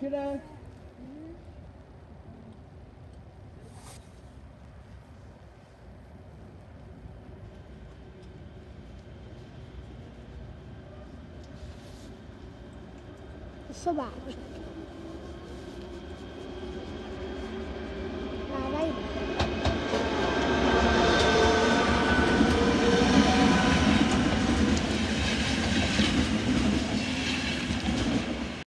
是吧是吧